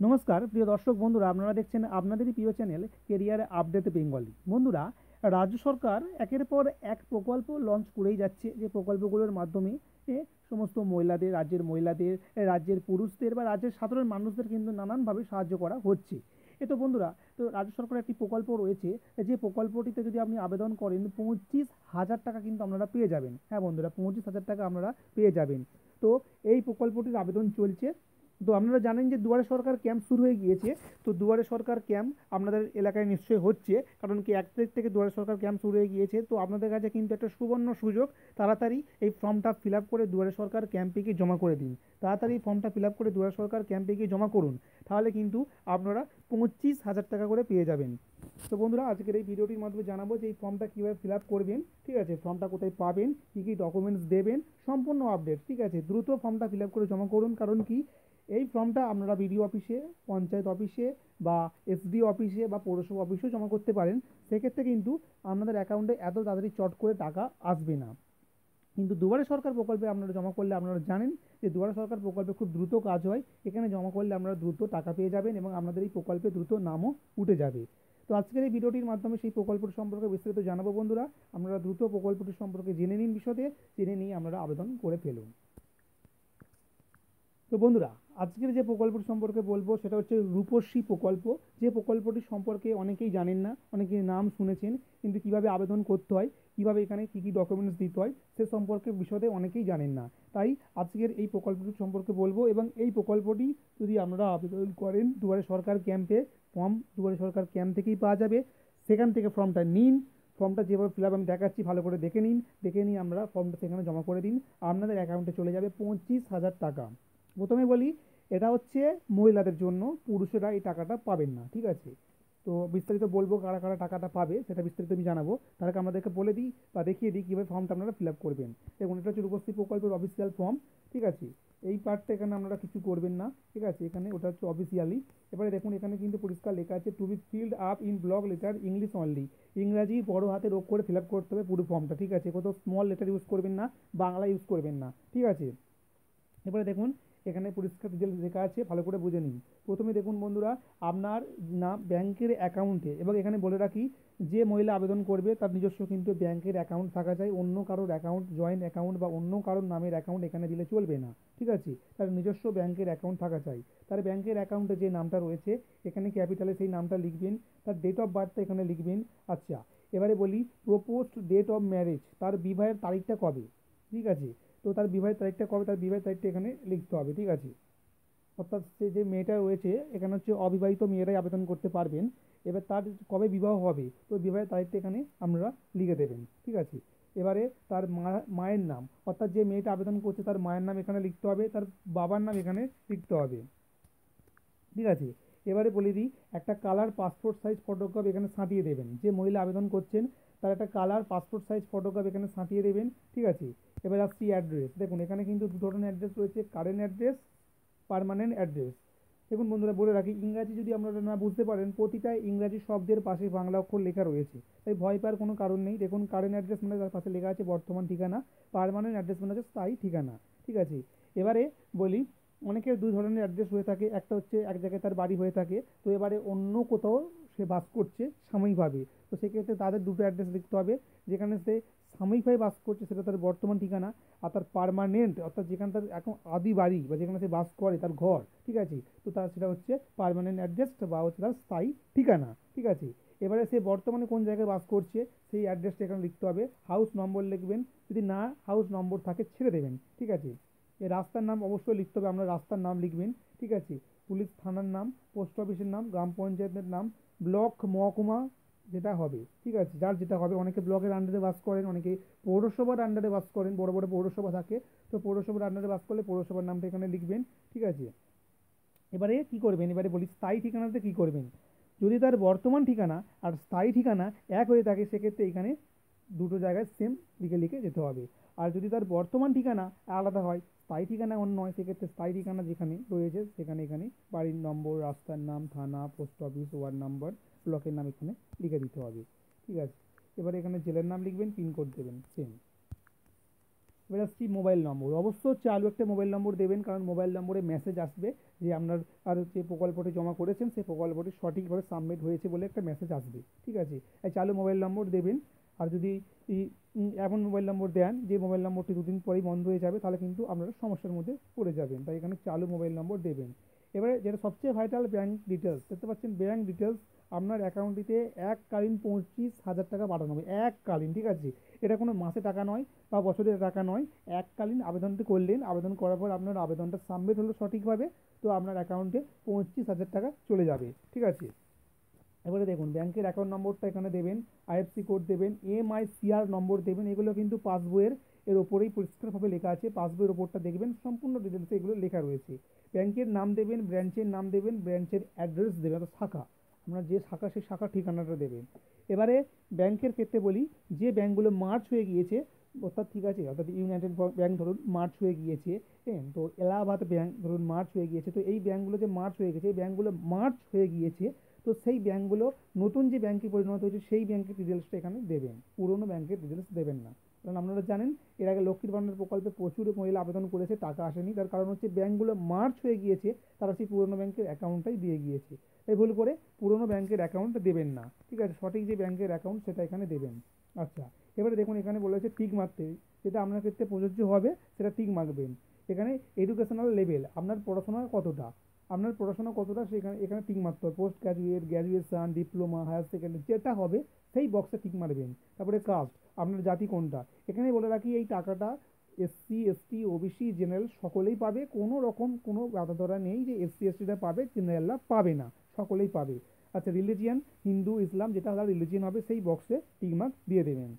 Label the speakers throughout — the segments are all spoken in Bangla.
Speaker 1: নমস্কার, প্রিয় দর্শক বন্ধুরা, আপনারা দেখছেন আপনাদেরই প্রিয় চ্যানেল কেরিয়ার আপডেট বেঙ্গলি বন্ধুরা, রাজ্য সরকার একের পর এক প্রকল্প লঞ্চ করেই যাচ্ছে। যে প্রকল্পগুলোর মাধ্যমে সমস্ত মহিলাদের, রাজ্যের মহিলাদের, রাজ্যের পুরুষদের বা রাজ্যের সাধারণ মানুষদের কিন্তু নানানভাবে সাহায্য করা হচ্ছে। এ তো বন্ধুরা, তো রাজ্য সরকারের একটি প্রকল্প রয়েছে, যে প্রকল্পটিতে যদি আপনি আবেদন করেন, পঁচিশ হাজার টাকা কিন্তু আপনারা পেয়ে যাবেন। হ্যাঁ বন্ধুরা, পঁচিশ হাজার টাকা আপনারা পেয়ে যাবেন। তো এই প্রকল্পটির আবেদন চলছে তো আপনারা জানেন যে দুয়ারে সরকার ক্যাম্প শুরু হয়ে গিয়েছে। তো দুয়ারে সরকার ক্যাম্প আপনাদের এলাকায় নিশ্চয়ই হচ্ছে, কারণ কি এক তারিখ থেকে দুয়ারে সরকার ক্যাম্প শুরু হয়ে গিয়েছে। তো আপনাদের কাছে কিন্তু একটা সুবর্ণ সুযোগ, তাড়াতাড়ি এই ফর্মটা ফিল করে দুয়ারে সরকার ক্যাম্পে গিয়ে জমা করে দিন। তাড়াতাড়ি ফর্মটা ফিল করে দুয়ারে সরকার ক্যাম্পে গিয়ে জমা করুন, তাহলে কিন্তু আপনারা পঁচিশ হাজার টাকা করে পেয়ে যাবেন। তো বন্ধুরা, আজকের এই ভিডিওটির মাধ্যমে জানাব যে এই ফর্মটা কীভাবে ফিল করবেন, ঠিক আছে? ফর্মটা কোথায় পাবেন, কী কী ডকুমেন্টস দেবেন, সম্পূর্ণ আপডেট, ঠিক আছে? দ্রুত ফর্মটা ফিল করে জমা করুন, কারণ কি এই ফর্মটা আপনারা বিডিও অফিসে, পঞ্চায়েত অফিসে বা এসডি অফিসে বা পৌরসভা অফিসেও জমা করতে পারেন। সেক্ষেত্রে কিন্তু আপনাদের অ্যাকাউন্টে এত তাড়াতাড়ি চট করে টাকা আসবে না। কিন্তু দুয়ারে সরকার প্রকল্পে আপনারা জমা করলে আপনারা জানেন যে দুয়ারে সরকার প্রকল্পে খুব দ্রুত কাজ হয়। এখানে জমা করলে আপনারা দ্রুত টাকা পেয়ে যাবেন এবং আপনাদের এই প্রকল্পে দ্রুত নামও উঠে যাবে। তো আজকের এই ভিডিওটির মাধ্যমে সেই প্রকল্পটি সম্পর্কে বিস্তারিত জানাব বন্ধুরা। আপনারা দ্রুত প্রকল্পটি সম্পর্কে জেনে নিন বিশদে জেনে নিয়ে আপনারা আবেদন করে ফেলুন। তো বন্ধুরা আজকের যে প্রকল্পটি সম্পর্কে বলব, সেটা হচ্ছে রূপশ্রী প্রকল্প। যে প্রকল্পটি সম্পর্কে অনেকেই জানেন না অনেকে নাম শুনেছেন, কিন্তু কীভাবে আবেদন করতে হয়, কীভাবে এখানে কী কী ডকুমেন্টস দিতে হয়, সে সম্পর্কে বিশদে অনেকেই জানেন না। তাই আজকের এই প্রকল্পটি সম্পর্কে বলব এবং এই প্রকল্পটি যদি আপনারা আবেদন করেন দুয়ারে সরকার ক্যাম্পে ফর্ম দুয়ারে সরকার ক্যাম্প থেকেই পাওয়া যাবে। সেখান থেকে ফর্মটা নিন ফর্মটা যেভাবে ফিল আপ আমি দেখাচ্ছি, ভালো করে দেখে নিন। দেখে নিয়ে আমরা ফর্মটা সেখানে জমা করে দিন। আপনাদের অ্যাকাউন্টে চলে যাবে পঁচিশ হাজার টাকা। প্রথমে বলি, এটা হচ্ছে মহিলাদের জন্য, পুরুষেরা এই টাকাটা পাবেন না, ঠিক আছে? তো বিস্তারিত বলব কারা কারা টাকাটা পাবে, সেটা বিস্তারিত আমি জানাব। আগে আমাদেরকে বলে দিই বা দেখিয়ে দিই কীভাবে ফর্মটা আপনারা ফিল আপ করবেন। দেখুন, এটা হচ্ছে রূপশ্রী প্রকল্পের অফিসিয়াল ফর্ম ঠিক আছে? এই পার্টটা এখানে আপনারা কিছু করবেন না, ঠিক আছে? এখানে ওটা হচ্ছে অফিসিয়ালি এবারে দেখুন, এখানে কিন্তু পরিষ্কার লেখা আছে to be filled up in block letter English only ইংরাজি বড় হাতে রোগ করে ফিল আপ করতে হবে পুরো ফর্মটা ঠিক আছে? কোথাও স্মল লেটার ইউজ করবেন না, বাংলা ইউজ করবেন না, ঠিক আছে? এবারে দেখুন এখানে পরিষ্কার ডিটেলস লেখা আছে, ভালো করে বুঝে নিন। প্রথমে দেখুন বন্ধুরা, আপনার নাম ব্যাংকের অ্যাকাউন্টে এবং এখানে বলে রাখি, যে মহিলা আবেদন করবে, তার নিজস্ব কিন্তু ব্যাংকের অ্যাকাউন্ট থাকা চাই, অন্য কারোর অ্যাকাউন্ট জয়েন্ট অ্যাকাউন্ট বা অন্য কারোর নামের অ্যাকাউন্ট এখানে দিলে চলবে না, ঠিক আছে? তার নিজস্ব ব্যাংকের অ্যাকাউন্ট থাকা চাই। তার ব্যাংকের অ্যাকাউন্টে যে নামটা রয়েছে, এখানে ক্যাপিটালে সেই নামটা লিখবেন, তার ডেট অফ বার্থটা এখানে লিখবেন আচ্ছা। এবারে বলি প্রপোজড ডেট অফ ম্যারেজ তার বিবাহের তারিখটা কবে, ঠিক আছে? তো তার বিবাহের তারিখটা কবে? তার বিবাহের তারিখটা এখানে লিখতে হবে, ঠিক আছে? অর্থাৎ সে যে মেয়েটা রয়েছে, এখানে হচ্ছে অবিবাহিত মেয়েরাই আবেদন করতে পারবেন। এবার তার কবে বিবাহ হবে? তো বিবাহের তারিখটা এখানে আপনারা লিখে দেবেন, ঠিক আছে? এবারে তার মা, মায়ের নাম, অর্থাৎ যে মেয়েটা আবেদন করছে, তার মায়ের নাম এখানে লিখতে হবে, তার বাবার নাম এখানে লিখতে হবে। ঠিক আছে? এবারে বলে দিই, একটা কালার, পাসপোর্ট সাইজ, ফটোগ্রাফ এখানে সাঁটিয়ে দেবেন। যে মহিলা আবেদন করছেন তার একটা কালার পাসপোর্ট সাইজ ফটোগ্রাফ এখানে সাঁটিয়ে দেবেন, ঠিক আছে? এবার আসছি অ্যাড্রেস দেখুন, এখানে কিন্তু দু ধরনের অ্যাড্রেস রয়েছে কারেন্ট অ্যাড্রেস পারমানেন্ট অ্যাড্রেস দেখুন বন্ধুরা, বলে রাখি, ইংরাজি যদি আপনারা না বুঝতে পারেন, প্রতিটা ইংরাজি শব্দের পাশে বাংলা অক্ষর লেখা রয়েছে। তাই ভয় পাওয়ার কোনো কারণ নেই। দেখুন কারেন্ট অ্যাড্রেস মানে তার পাশে লেখা আছে বর্তমান ঠিকানা পারমানেন্ট অ্যাড্রেস মানে হচ্ছে স্থায়ী ঠিকানা, ঠিক আছে? এবারে বলি, অনেকের দুই ধরনের অ্যাড্রেস হয়ে থাকে, একটা হচ্ছে এক জায়গায় তার বাড়ি হয়ে থাকে, তো এবারে অন্য কোথাও সে বাস করছে সাময়িকভাবে। তো সেক্ষেত্রে তাদের দুটো অ্যাড্রেস লিখতে হবে। যেখানে সে সাময়িকভাবে বাস করছে সেটা তার বর্তমান ঠিকানা আর তার পারমানেন্ট অর্থাৎ যেখানে তার এখন আদি বাড়ি বা যেখানে সে বাস করে, তার ঘর, ঠিক আছে? তো তার সেটা হচ্ছে পারমানেন্ট অ্যাড্রেস বা হচ্ছে তার স্থায়ী ঠিকানা, ঠিক আছে? এবারে সে বর্তমানে কোন জায়গায় বাস করছে সেই অ্যাড্রেসটা এখানে লিখতে হবে। হাউস নম্বর লিখবেন। যদি না হাউস নম্বর থাকে ছেড়ে দেবেন, ঠিক আছে? এই রাস্তার নাম অবশ্যই লিখতে হবে। আপনার রাস্তার নাম লিখবেন, ঠিক আছে? পুলিশ থানার নাম পোস্ট অফিসের নাম, গ্রাম পঞ্চায়েতের নাম ব্লক মহকুমা যেটা হবে, ঠিক আছে? যার যেটা হবে, অনেকে ব্লকের আন্ডারে বাস করেন, অনেকে পৌরসভার আন্ডারে বাস করেন, বড় বড় পৌরসভা থাকে। তো পৌরসভার আন্ডারে বাস করলে পৌরসভার নামটা এখানে লিখবেন, ঠিক আছে? এবারে কি করবেন? এবারে বলি, স্থায়ী ঠিকানাতে কি করবেন? যদি তার বর্তমান ঠিকানা আর স্থায়ী ঠিকানা এক হয়ে থাকে, সেক্ষেত্রে এখানে দুটো জায়গায় সেম লিখে লিখে যেতে হবে। আর যদি তার বর্তমান ঠিকানা আলাদা হয় স্থায়ী ঠিকানা অন্য নয়, সেক্ষেত্রে স্থায়ী ঠিকানা যেখানে রয়েছে সেখানে এখানে বাড়ির নম্বর, রাস্তার নাম, থানা পোস্ট অফিস ওয়ার্ড নাম্বার ব্লকের নাম এখানে লিখে দিতে হবে। ঠিক আছে? এবারে এখানে জেলার নাম লিখবেন পিনকোড দেবেন সেম এবার আসছি মোবাইল নম্বর অবশ্য চালু একটা মোবাইল নম্বর দেবেন, কারণ মোবাইল নম্বরে মেসেজ আসবে যে আপনার আর যে প্রকল্পটি জমা করেছেন সেই প্রকল্পটি সঠিকভাবে সাবমিট হয়েছে বলে একটা মেসেজ আসবে। ঠিক আছে? চালু মোবাইল নম্বর দেবেন আর যদি এমন মোবাইল নম্বর দেন, যে মোবাইল নম্বরটি দুদিন পরেই বন্ধ হয়ে যাবে, তাহলে কিন্তু আপনারা সমস্যার মধ্যে পড়ে যাবেন। তাই এখানে চালু মোবাইল নম্বর দেবেন। এবারে যেটা সবচেয়ে ভাইটাল ব্যাঙ্ক ডিটেলস দেখতে পাচ্ছেন ব্যাঙ্ক ডিটেলস আপনার অ্যাকাউন্টটিতে এককালীন পঁচিশ হাজার টাকা পাঠানো হবে। এককালীন, ঠিক আছে? এটা কোনো মাসে টাকা নয় বা বছরের টাকা নয়। এককালীন আবেদনটি করলেন, আবেদন করার পর আপনার আবেদনটা সাবমিট হলো সঠিকভাবে, তো আপনার অ্যাকাউন্টে পঁচিশ হাজার টাকা চলে যাবে, ঠিক আছে? এবারে দেখুন, ব্যাংকের অ্যাকাউন্ট নম্বরটা এখানে দেবেন আইএফসি কোড দেবেন এমআইসিআর নম্বর দেবেন, এগুলো কিন্তু পাসবইয়ের এর ওপরেই পরিষ্কারভাবে লেখা আছে পাসবইয়ের ওপরটা দেখবেন, সম্পূর্ণ ডিটেলসে এগুলো লেখা রয়েছে। ব্যাংকের নাম দেবেন ব্রাঞ্চের নাম দেবেন ব্রাঞ্চের অ্যাড্রেস দেবেন, অর্থাৎ শাখা। আপনার যে শাখা, সেই শাখার ঠিকানাটা দেবেন। এবারে ব্যাংকের ক্ষেত্রে বলি, যে ব্যাংকগুলো মার্চ হয়ে গিয়েছে, অর্থাৎ ঠিক আছে, অর্থাৎ ইউনাইটেড ব্যাংক ধরুন মার্চ হয়ে গিয়েছে হ্যাঁ তো এলাহাবাদ ব্যাংক ধরুন মার্চ হয়ে গিয়েছে, তো এই ব্যাংকগুলো যে মার্চ হয়ে গেছে, এই ব্যাংকগুলো মার্চ হয়ে গিয়েছে তো সেই ব্যাঙ্কগুলো নতুন যে ব্যাঙ্কে পরিণত হয়েছে, সেই ব্যাংকের ডিটেলসটা এখানে দেবেন। পুরনো ব্যাংকের ডিটেলস দেবেন না। কারণ আপনারা জানেন, এর আগে লক্ষ্মীর ভাণ্ডার প্রকল্পে প্রচুর মহিলা আবেদন করেছে, টাকা আসেনি। তার কারণ হচ্ছে ব্যাঙ্কগুলো মার্চ হয়ে গিয়েছে, তারা সেই পুরনো ব্যাংকের অ্যাকাউন্টটাই দিয়ে গিয়েছে। তাই ভুল করে পুরনো ব্যাংকের অ্যাকাউন্ট দেবেন না। ঠিক আছে, সঠিক যে ব্যাংকের অ্যাকাউন্ট সেটা এখানে দেবেন। আচ্ছা এবারে দেখুন, এখানে বলেছে টিক মারতে যেটা আপনার ক্ষেত্রে প্রযোজ্য হবে, সেটা টিক মারবেন এখানে এডুকেশনাল লেভেল আপনার পড়াশোনা কতটা? আপনার পড়াশোনা কতটা সেখানে, এখানে টিক মারতে হবে post graduate graduation diploma higher secondary যেটা হবে, সেই বক্সে টিক মারবেন। তারপরে কাস্ট আপনার জাতি কোনটা? এখানে বলে রাখি, এই টাকাটা এসসি এসটি ওবিসি জেনারেল সকলেই পাবে। কোনো রকম কোনো বাধা ধরা নেই যে এসসি এসটিরা পাবে জেনারেলরা পাবে না। সকলেই পাবে। আচ্ছা রিলিজিয়ান হিন্দু, ইসলাম, যেটা তার রিলিজিয়ান হবে, সেই বক্সে টিক মার্ক দিয়ে দেবেন।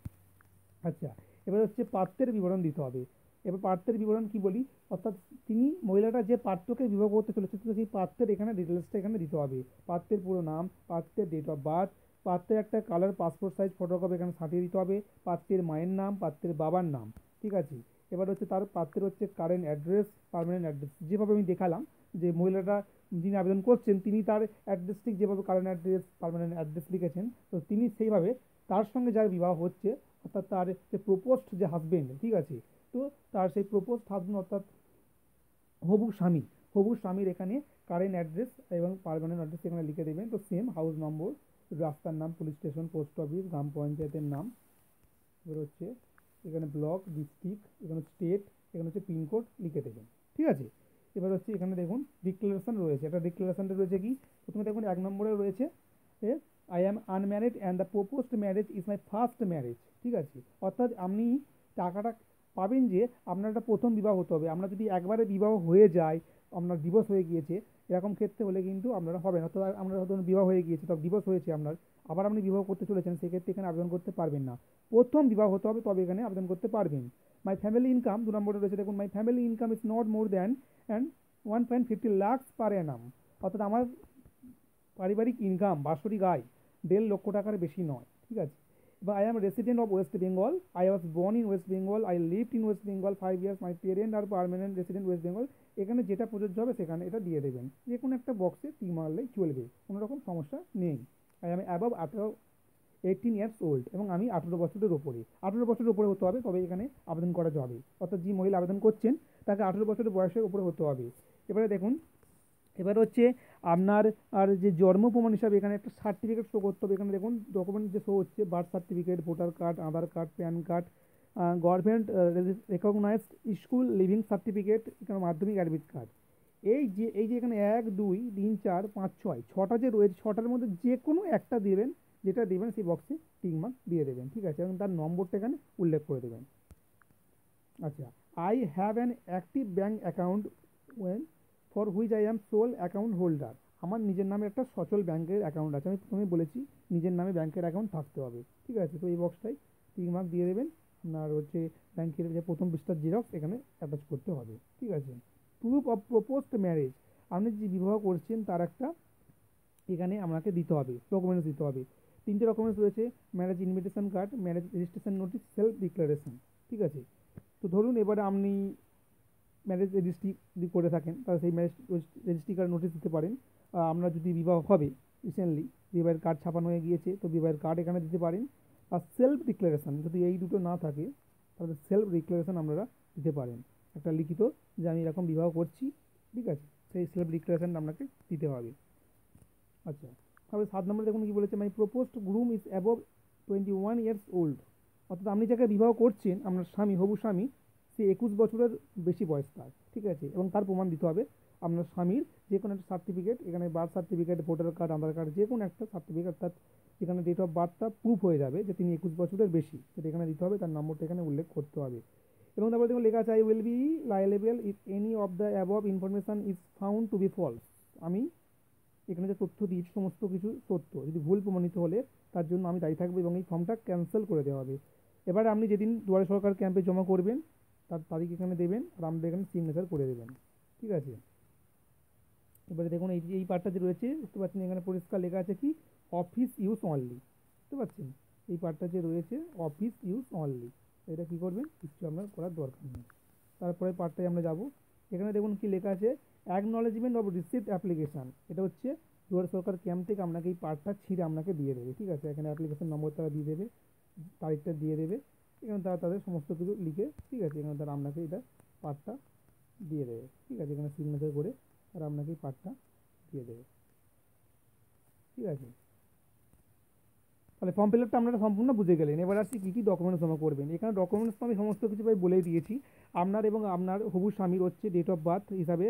Speaker 1: আচ্ছা এবার হচ্ছে পাত্রের বিবরণ দিতে হবে। এবার পাত্রের বিবরণ কি বলি? অর্থাৎ তিনি মহিলাটা যে পাত্রকে বিবাহ করতে চলেছে তো সেই পাত্রের এখানে ডিটেলসটা এখানে দিতে হবে। পাত্রের পুরো নাম পাত্রের ডেট অফ বার্থ পাত্রের একটা কালার পাসপোর্ট সাইজ ফটোকপি এখানে সাটিয়ে দিতে হবে। পাত্রের মায়ের নাম পাত্রের বাবার নাম, ঠিক আছে? এবার হচ্ছে তার পাত্রের হচ্ছে কারেন্ট অ্যাড্রেস পারমানেন্ট অ্যাড্রেস যেভাবে আমি দেখালাম যে মহিলাটা যিনি আবেদন করছেন, তিনি তার অ্যাড্রেস ঠিক যেভাবে কারেন্ট অ্যাড্রেস পার্মানেন্ট অ্যাড্রেস লিখেছেন, তো তিনি সেইভাবে তার সঙ্গে যার বিবাহ হচ্ছে, অর্থাৎ তার যে প্রপোস্ট যে হাজবেন্ড ঠিক আছে? তো তার সেই প্রপোস্ট হাজবেন্ড অর্থাৎ হবু স্বামী। হবু স্বামীর এখানে কারেন্ট অ্যাড্রেস এবং পারমানেন্ট অ্যাড্রেস এখানে লিখে দেবেন। তো সেম হাউস নম্বর রাস্তার নাম পুলিশ স্টেশন পোস্ট অফিস গ্রাম পঞ্চায়েতের নাম। এবার হচ্ছে এখানে ব্লক ডিস্ট্রিক্ট এখানে স্টেট এখানে হচ্ছে পিনকোড লিখে দেবেন। ঠিক আছে? এবার হচ্ছে এখানে দেখুন ডিক্লারেশন রয়েছে। একটা ডিক্লারেশনটা রয়েছে কি? প্রথমে দেখুন এক নম্বরে রয়েছে I am unmarried and the proposed marriage is my first marriage ঠিক আছে? অর্থাৎ আপনি টাকাটা পাবেন যে আপনার একটা প্রথম বিবাহ হতে হবে। আপনার যদি একবারে বিবাহ হয়ে যায় আপনার ডিভোর্স হয়ে গিয়েছে, এরকম ক্ষেত্রে হলে কিন্তু আপনারা হবেন অর্থাৎ আপনার হয়তো বিবাহ হয়ে গিয়েছে, তবে ডিভোর্স হয়েছে আপনার আবার আপনি বিবাহ করতে চলেছেন, সেক্ষেত্রে এখানে আবেদন করতে পারবেন না। প্রথম বিবাহ হতে হবে, তবে এখানে আবেদন করতে পারবেন। মাই ফ্যামিলি ইনকাম দু নম্বরে রয়েছে, দেখুন my family income is not more than and one point fifty lakhs per annum অর্থাৎ আমার পারিবারিক ইনকাম বাৎসরিক আয় দেড় লক্ষ টাকার বেশি নয়, ঠিক আছে? বা I am resident of West Bengal I was born in West Bengal I lived in West Bengal five years my parent are permanent resident West Bengal এখানে যেটা প্রযোজ্য হবে সেখানে এটা দিয়ে দেবেন। যে কোনো একটা বক্সে টিক মারলেই চলবে। কোনো রকম সমস্যা নেই। আই এম অ্যাবভ আঠারো এইটিন ইয়ার্স ওল্ড এবং আমি আঠেরো বছরের ওপরে আঠেরো বছরের ওপরে হতে হবে, তবে এখানে আবেদন করা যাবে। অর্থাৎ যে মহিলা আবেদন করছেন, তাকে আঠেরো বছরের বয়সের উপরে হতে হবে। এবারে দেখুন, এবার হচ্ছে আপনার আর যে জন্ম প্রমাণ হিসাবে এখানে একটা সার্টিফিকেট শো করতে হবে। এখানে দেখুন ডকুমেন্ট যে শো হচ্ছে birth certificate voter card Aadhaar card PAN card government recognised school leaving certificate এখানে মাধ্যমিক অ্যাডমিট কার্ড এই যে এই যে এখানে এক, দুই, তিন, চার, পাঁচ, ছয়, ছটা যে রয়েছে, ছটার মধ্যে যে কোনো একটা দেবেন, যেটা দেবেন সেই বক্সে টিক মার্ক দিয়ে দেবেন, ঠিক আছে? এবং তার নম্বরটা এখানে উল্লেখ করে দেবেন। আচ্ছা I have an active bank account when for which I am sole account holder আমার নিজের নামে একটা সচল ব্যাংকের অ্যাকাউন্ট আছে। আমি প্রথমে বলেছি, নিজের নামে ব্যাংকের অ্যাকাউন্ট থাকতে হবে। ঠিক আছে? তো এই বক্সটাই টিক মার্ক দিয়ে দেবেন। আপনার হচ্ছে ব্যাংকের যে প্রথম পৃষ্ঠার জিরক্স এখানে অ্যাটাচ করতে হবে। ঠিক আছে? প্রুফ অফ প্রপোজড ম্যারেজ আপনি যে বিবাহ করছেন, তার একটা এখানে আপনাকে দিতে হবে ডকুমেন্টস দিতে হবে। তিনটে ডকুমেন্টস রয়েছে marriage invitation card marriage registration notice self declaration ঠিক আছে? তো ধরুন, এবারে আপনি ম্যারেজ রেজিস্ট্রি যদি করে থাকেন, তাহলে সেই ম্যারেজ রেজিস্ট্রি কার্ড নোটিশ দিতে পারেন। আপনার যদি বিবাহ হবে রিসেন্টলি বিবাহের কার্ড ছাপানো হয়ে গিয়েছে, তো বিবাহের কার্ড এখানে দিতে পারেন। আর সেলফ ডিক্লারেশন যদি এই দুটো না থাকে, তাহলে সেলফ ডিক্লারেশন আপনারা দিতে পারেন। একটা লিখিত যে আমি এরকম বিবাহ করছি, ঠিক আছে? সেই সেলফ ডিক্লারেশনটা আপনাকে দিতে হবে। আচ্ছা তাহলে সাত নম্বরে দেখুন কি বলেছে my proposed groom is above twenty one years old অর্থাৎ আপনি যাকে বিবাহ করছেন, আপনার স্বামী, হবু স্বামী সে একুশ বছরের বেশি বয়স তার, ঠিক আছে? এবং তার প্রমাণ দিতে হবে আপনার স্বামীর যে কোনো একটা সার্টিফিকেট এখানে birth certificate voter card Aadhaar card যে কোনো একটা সার্টিফিকেট তার যেখানে ডেট অফ বার্থটা প্রুফ হয়ে যাবে যে তিনি একুশ বছরের বেশি, সেটা এখানে দিতে হবে, তার নম্বরটা এখানে উল্লেখ করতে হবে। এবং তারপরে দেখুন, লেখা আছে I will be liable if any of the above information is found to be false আমি এখানে যে তথ্য দিয়েছি, সমস্ত কিছু সত্য যদি ভুল প্রমাণিত হলে তার জন্য আমি দায়ী থাকব এবং এই ফর্মটা ক্যান্সেল করে দেওয়া হবে। এবারে আপনি যেদিন দুয়ারে সরকার ক্যাম্পে জমা করবেন তারিখ এখানে দেবেন আর আমাদের এখানে সিগনেচার করে দেবেন। ঠিক আছে? এবারে দেখুন, এই যে এই পার্টটা যে রয়েছে দেখতে পাচ্ছেন এখানে পরিষ্কার লেখা আছে কি? অফিস ইউজ অনলি বুঝতে পারছেন? এই পার্টটা যে রয়েছে অফিস ইউজ অনলি এটা কী করবেন? কিছু আপনার করার দরকার নেই। তারপরে পার্টটায় আমরা যাব। এখানে দেখুন কি লেখা আছে অ্যাকনলেজমেন্ট অফ রিসিপ্ট অ্যাপ্লিকেশান এটা হচ্ছে, দুয়ারে সরকার ক্যাম্প থেকে আপনাকে এই পার্টটা ছিঁড়ে আপনাকে দিয়ে দেবে। ঠিক আছে? এখানে অ্যাপ্লিকেশন নম্বর তারা দিয়ে দেবে, তারিখটা দিয়ে দেবে। এখানে তারা তাদের সমস্ত কিছু লিখে, ঠিক আছে, এখানে তারা আপনাকে এটা পার্টটা দিয়ে দেবে, ঠিক আছে, এখানে সিগনেচার করে তারা আপনাকে এই পার্টটা দিয়ে দেবে, ঠিক আছে। তাহলে ফর্ম ফিল আপটা আপনারা সম্পূর্ণ বুঝে গেলেন। এবার আসছি কী কী ডকুমেন্টস জমা করবেন। এখানে ডকুমেন্টস তো আমি সমস্ত কিছু ভাই বলেই দিয়েছি। আপনার এবং আপনার হবু স্বামীর হচ্ছে ডেট অফ বার্থ হিসাবে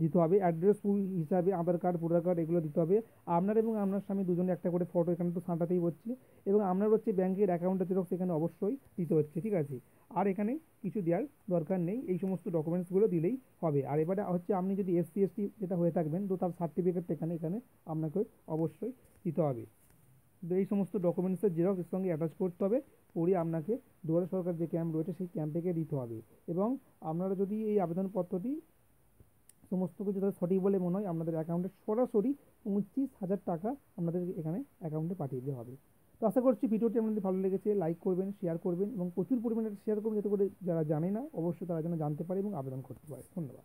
Speaker 1: দিতে হবে অ্যাড্রেস হিসাবে আধার কার্ড ভোটার কার্ড এগুলো দিতে হবে। আপনার এবং আপনার স্বামী দুজনে একটা করে ফটো এখানে তো সাঁটাতেই হচ্ছে এবং আপনার হচ্ছে ব্যাংকের অ্যাকাউন্টের জেরক্স এখানে অবশ্যই দিতে হচ্ছে, ঠিক আছে? আর এখানে কিছু দেওয়ার দরকার নেই, এই সমস্ত ডকুমেন্টসগুলো দিলেই হবে। আর এবারে হচ্ছে আপনি যদি এসসি এসটি যেটা হয়ে থাকবেন, তো তার সার্টিফিকেট এখানে এখানে আপনাকে অবশ্যই দিতে হবে। তো এই সমস্ত ডকুমেন্টসের জেরক্স এর সঙ্গে অ্যাটাচ করতে হবে, করে আপনাকে দুয়ারে সরকার যে ক্যাম্প রয়েছে সেই ক্যাম্পে দিতে হবে। এবং আপনারা যদি এই আবেদনপত্রটি সমস্ত কিছু তাদের সঠিক বলে মনে হয়, আপনাদের অ্যাকাউন্টে সরাসরি পঁচিশ হাজার টাকা আপনাদের এখানে অ্যাকাউন্টে পাঠিয়ে দেওয়া হবে। তো আশা করছি ভিডিওটি আপনাদের ভালো লেগেছে লাইক করবেন শেয়ার করবেন এবং প্রচুর পরিমাণে শেয়ার করবেন, যাতে করে যারা জানে না, অবশ্যই তারা যেন জানতে পারে এবং আবেদন করতে পারে। ধন্যবাদ।